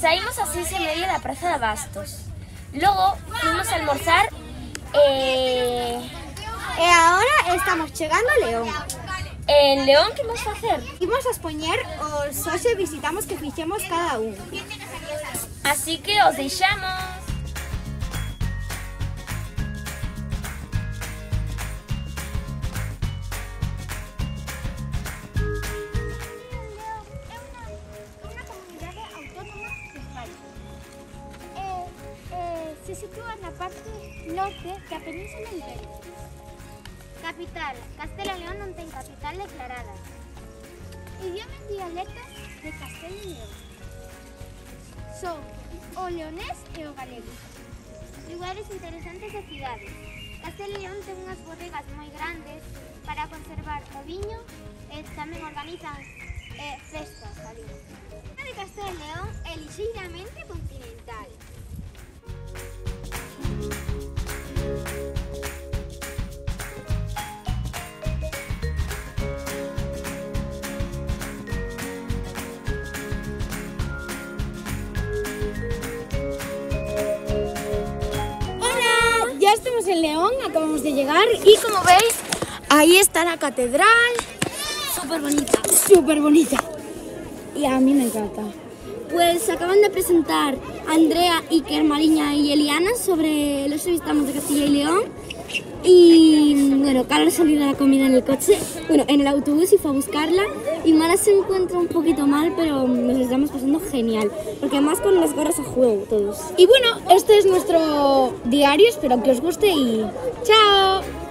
Saímos a seis e media da Praza de Bastos. Logo, fuimos a almorzar e... E agora estamos chegando a León. En León, que vamos facer? Imos a expoñer os hoxe visitamos que fixemos cada un. Así que os deixamos. Capital. Castelo León non ten capital declarada. Idioma e dialectos de Castelo e León. Son o leonés e o galego. Lugares interesantes e cidades. Castelo e León ten unhas bodegas moi grandes para conservar o viño e tamén organizan eh, festas ali. A de Castelo e León é ligeiramente continental. Acabamos de llegar y como veis, ahí está la catedral. Súper bonita. Súper bonita. Y a mí me encanta. Pues acaban de presentar Andrea, Iker, Mariña y Eliana sobre los visitamos de Castilla y León. Y bueno, Carlos salió a la comida en el coche, bueno, en el autobús y fue a buscarla. Y Mara se encuentra un poquito mal, pero nos estamos pasando genial. Porque además con las gorras a juego todos. Y bueno, este es nuestro diario, espero que os guste y ¡chao!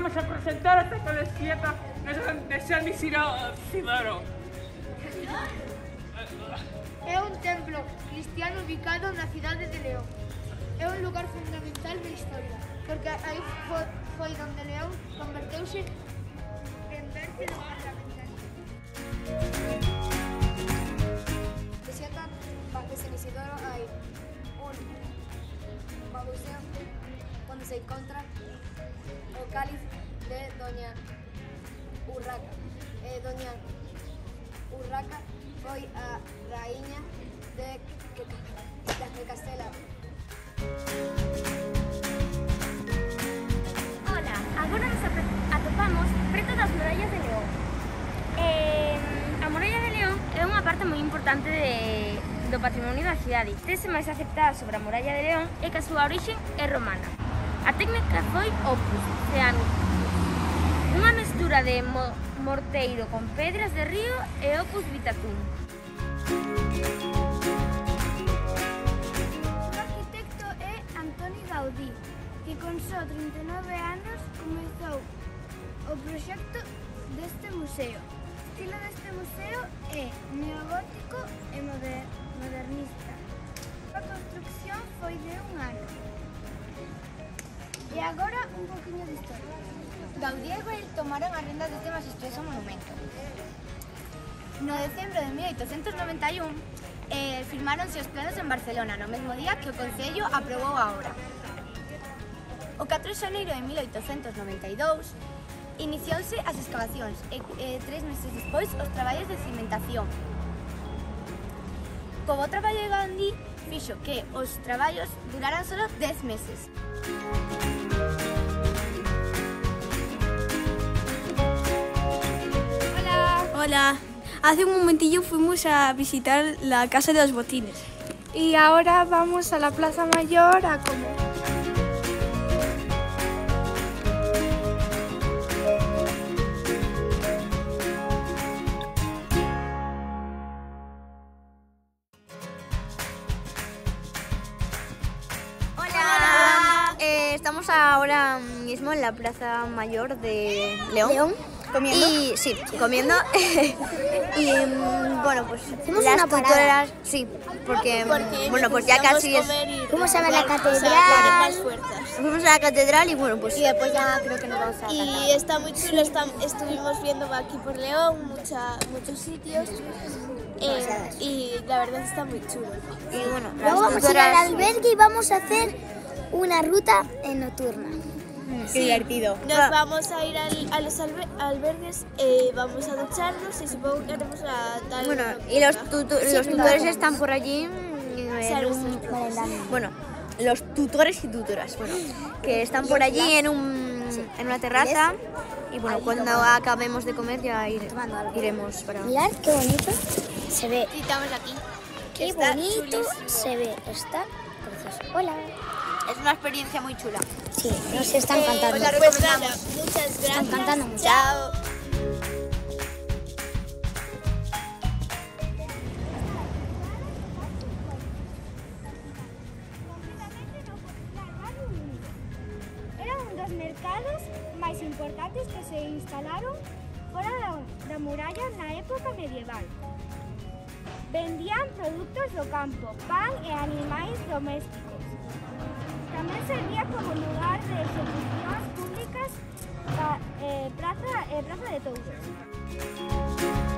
Vamos a presentar esta colección de San Cidoro. É un templo cristiano ubicado na cidade de León. É un lugar fundamental da historia, porque foi, foi donde León converteuse en do parlamentario. Sientan bajo San Isidoro hay un donde se encuentra el cáliz de Doña Urraca. Eh, Doña Urraca foi a raíña de, de, Castela. Ola, agora nos atopamos preto das murallas de León. Eh, a muralla de León é unha parte moi importante de, do patrimonio da cidade. Tese máis aceptada sobre a muralla de León é que a súa orixe é romana. A técnica foi opus ceánico, unha mestura de mo morteiro con pedras de río e opus vitatum. O arquitecto é Antoni Gaudí, que con só 39 anos comezou o proxecto deste museo. O estilo deste museo é neogótico e modernista. A construcción foi de un ano. E agora un poquinho de historia. Gaudí e el tomaron a rendas deste majestuoso monumento. No decembro de 1891 eh, firmáronse os planos en Barcelona no mesmo día que o Concello aprobou a obra. O 4 de xaneiro de 1892 iniciouse as excavacións e, eh, tres meses despois os traballos de cimentación. Co bo traballo de Gandhi fixo que os traballos duraran só 10 meses. Música Hola. Hace un momentillo fuimos a visitar la casa de los botines. Y ahora vamos a la Plaza Mayor a comer. Hola. Eh, estamos ahora mismo en la Plaza Mayor de León. ¿Comiendo? Y sí, comiendo. y mm, bueno, pues Hacemos las una tutoras, sí, porque, bueno, pues ya casi es. Fuimos a ver la catedral. Fuimos a la catedral y bueno, pues Y después ya creo que nos vamos a Y está muy chulo, está- estuvimos viendo aquí por León mucha, muchos sitios eh, y la verdad está muy chulo. y bueno, Luego vamos a ir al albergue y vamos a hacer una ruta en nocturna. Qué divertido. Nos vamos a ir al- a los albe- albergues, eh, vamos a ducharnos y supongo que haremos la tal... Bueno, y los, tutu- los tutores están por allí. en un- bueno, los tutores y tutoras, bueno, que están por allí en, un, en una terraza. Y bueno, cuando acabemos de comer ya ire- iremos para. Mirad qué bonito se ve. Estamos aquí. Qué Está bonito chulísimo. se ve. Está precioso. Hola. Es una experiencia muy chula. Sí, nos están cantando. Pues nada, muchas Están gracias. cantando mucho. Chao. Eran un dos mercados máis importantes que se instalaron fora da, da muralla na época medieval. Vendían produtos do campo, pan e animais domésticos. Tamén servía como lugar de execucións públicas, pa, eh, praza eh, praza de touros.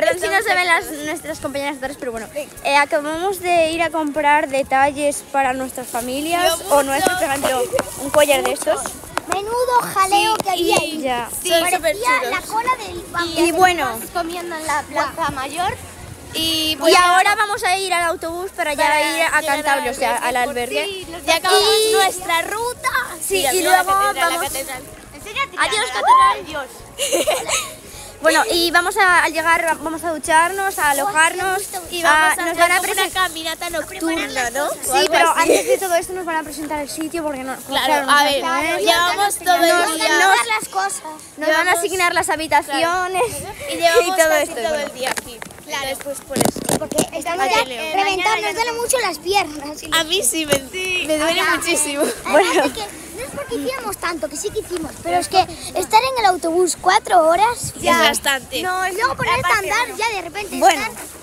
Perdón si no se ven las, nuestras compañeras tutores, pero bueno, eh, acabamos de ir a comprar detalles para nuestras familias o nuestro, por ejemplo, un collar de estos. Menudo jaleo que había ahí. Ya. Parecía la cola del Y bueno, Comiendo en la plaza mayor. y, y ahora vamos a ir al autobús para ya ir a Cantabria, o sea, al albergue. Ya acabamos Y- nuestra ruta. Sí, y luego la catedral, la vamos-. Adiós, catedral. Adiós. Bueno, y vamos a al llegar, vamos a ducharnos, a alojarnos Y vamos a nos van a una caminata nocturna, ¿no? Sí, pero antes de todo esto nos van a presentar el sitio porque no. Claro, a ver, llevamos todo Nos- el día. nos- las cosas. Nos van a asignar las habitaciones Y llevamos todo esto. todo el día aquí. Claro, después por eso. Porque estamos ya reventados, nos duelen mucho las piernas. A mí sí me, me duele muchísimo. Bueno. No porque hiciéramos tanto, que sí que hicimos, pero es que estar en el autobús cuatro horas Es bastante. no, y luego ponerte a andar ya de repente Bueno, estar-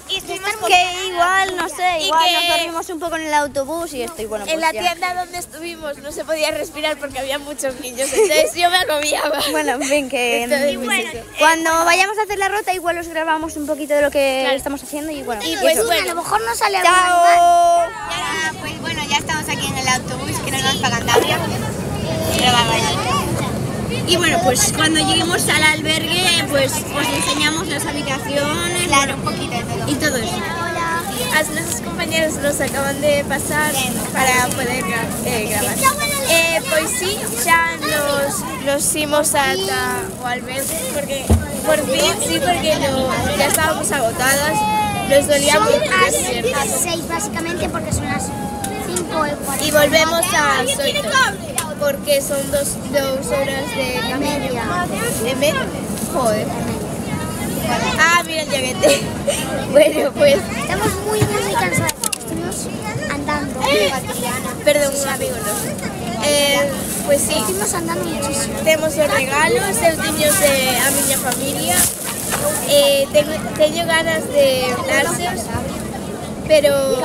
que igual, no sé, Y igual que- nos dormimos un poco en el autobús y esto, y bueno, pues En la ya. tienda donde estuvimos no se podía respirar porque había muchos niños, entonces yo me agobiaba. Bueno, en fin, que eso. cuando vayamos a hacer la ruta igual os grabamos un poquito de lo que estamos haciendo y bueno, Y y pues bueno. a lo mejor no sale. ¡Chao! Ya, pues bueno, ya estamos aquí en el autobús que nos vamos para Cantabria. Y bueno, pues cuando lleguemos al albergue, pues os enseñamos las habitaciones Claro, un poquito de todo. y todo eso. A nuestros compañeros nos acaban de pasar para poder gra- eh, grabar. Eh, pues sí, ya nos, nos imos ata o albergue, porque por fin sí, porque ya estábamos agotadas, nos dolía las, seis básicamente porque son las cinco y cuarenta. Y volvemos a Soito, porque son dos, dos horas de camino. Media. ¿De medio? Joder. Ah, mira el yoguete. Bueno, pues, Estamos muy, muy, cansados. Estuvimos andando. perdón, un amigo no. Eh, pues sí, Estuvimos andando muchísimo. tenemos los regalos, los niños de a miña familia. Eh, tengo, teño ganas de dárselos, pero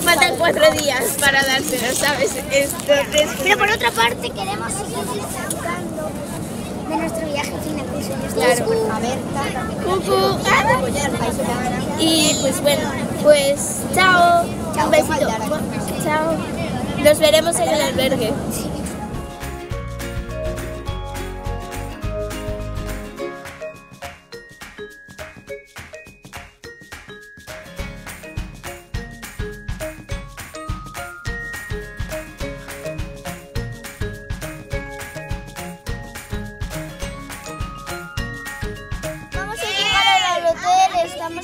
faltan cuatro días para dárselos, ¿sabes? Entonces, Pero por otra parte queremos seguir disfrutando de nuestro viaje fin de curso. Claro. A ver, Cucu. Y pues bueno, pues chao. Un besito. Chao. Nos veremos en el albergue.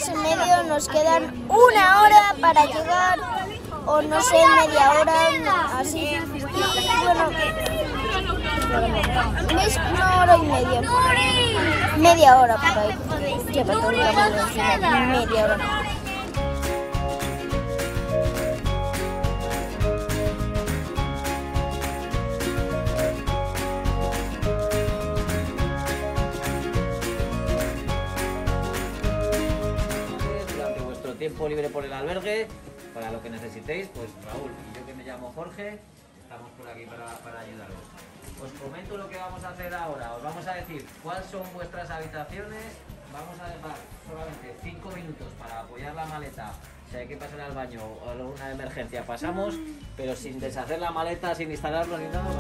En medio, nos quedan una hora para llegar, o no sé, media hora, así. Y bueno, es una hora y media. Media hora por ahí. Media hora. Tiempo libre por el albergue, para lo que necesitéis, pues Raúl y yo que me llamo Jorge, estamos por aquí para, ayudaros. Os comento lo que vamos a hacer ahora, os vamos a decir cuáles son vuestras habitaciones, vamos a dejar solamente 5 minutos para apoyar la maleta, si hay que pasar al baño o alguna emergencia pasamos, pero sin deshacer la maleta, sin instalarlo ni nada.